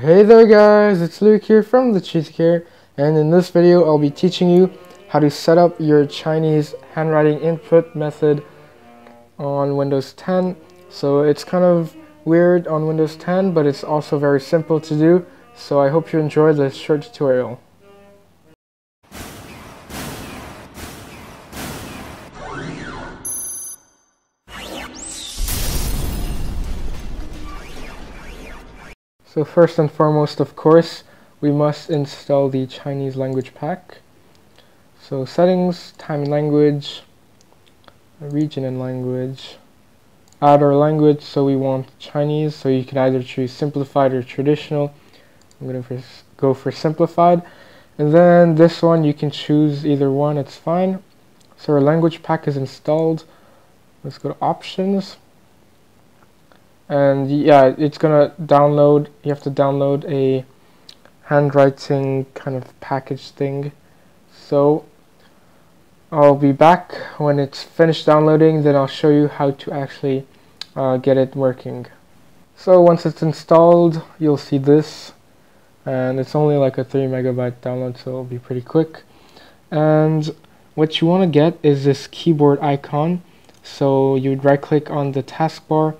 Hey there guys, it's Luc here from The Cheesy Carrot and in this video I'll be teaching you how to set up your Chinese handwriting input method on Windows 10. So it's kind of weird on Windows 10 but it's also very simple to do so I hope you enjoy this short tutorial. So first and foremost, of course, we must install the Chinese language pack. So settings, time and language, region and language, add our language, so we want Chinese, so you can either choose simplified or traditional. I'm going to go for simplified. And then this one, you can choose either one, it's fine. So our language pack is installed. Let's go to options and yeah it's gonna download you have to download a handwriting kind of package thing. So I'll be back when it's finished downloading then I'll show you how to actually uh, get it working. So once it's installed you'll see this. And it's only like a 3 megabyte download so it'll be pretty quick. And what you want to get is this keyboard icon. So you would right click on the taskbar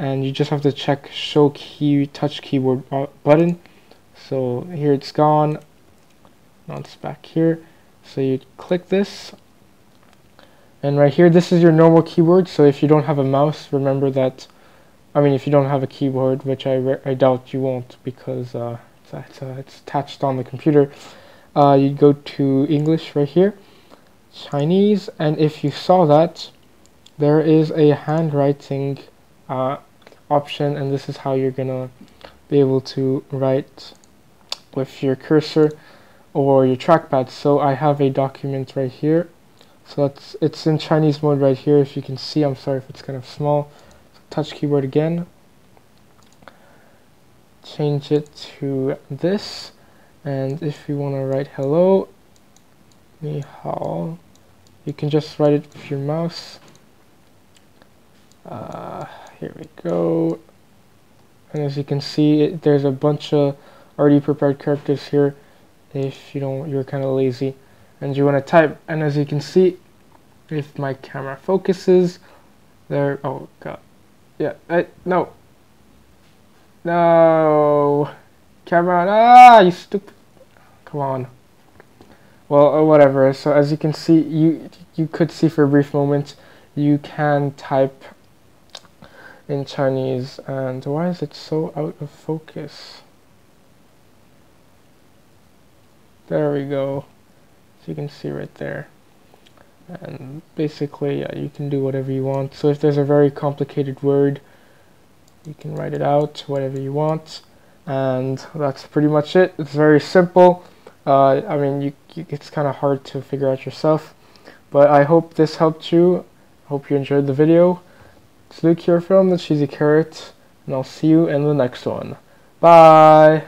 and you just have to check show key touch keyboard button. So here it's gone. Now it's back here. So you click this. And right here this is your normal keyboard. So if you don't have a mouse remember that I mean if you don't have a keyboard which I, I doubt you won't because uh, it's, uh, it's attached on the computer uh, you go to English right here Chinese. And if you saw that there is a handwriting uh, option and this is how you're gonna be able to write with your cursor or your trackpad. So I have a document right here. So it's it's in Chinese mode right here if you can see. I'm sorry if it's kind of small. Touch keyboard again. Change it to this. And if you want to write hello ni hao you can just write it with your mouse. Uh, here we go. And as you can see it, there's a bunch of already prepared characters here if you don't you're kind of lazy. And you want to type and as you can see if my camera focuses there oh god. Yeah I, no. No. Camera ah you stupid come on. Well uh, whatever. So as you can see you you could see for a brief moment you can type in Chinese and why is it so out of focus? There we go. So you can see right there. And basically, yeah, you can do whatever you want. So if there's a very complicated word, you can write it out, whatever you want. And that's pretty much it. It's very simple. Uh, I mean, you, you, it's kind of hard to figure out yourself. But I hope this helped you. Hope you enjoyed the video. It's Luc here from The Cheesy Carrot, and I'll see you in the next one. Bye!